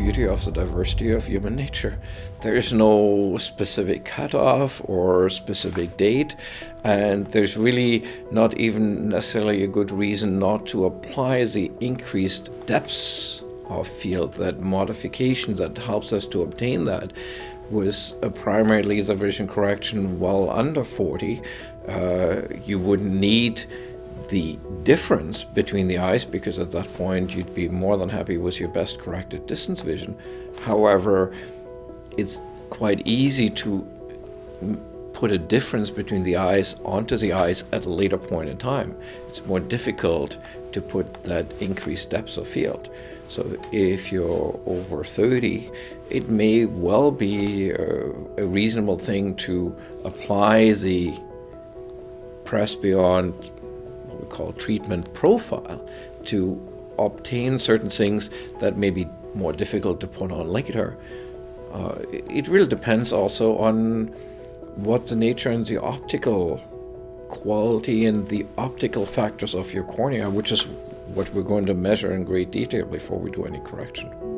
beauty of the diversity of human nature. There is no specific cutoff or specific date, and there's really not even necessarily a good reason not to apply the increased depths of field, that modification that helps us to obtain that with a primary laser vision correction well under 40, uh, you wouldn't need the difference between the eyes because at that point you'd be more than happy with your best corrected distance vision. However, it's quite easy to put a difference between the eyes onto the eyes at a later point in time. It's more difficult to put that increased depth of field. So if you're over 30, it may well be a, a reasonable thing to apply the PRESBYOND what we call treatment profile to obtain certain things that may be more difficult to put on later. Uh, it really depends also on what the nature and the optical quality and the optical factors of your cornea, which is what we're going to measure in great detail before we do any correction.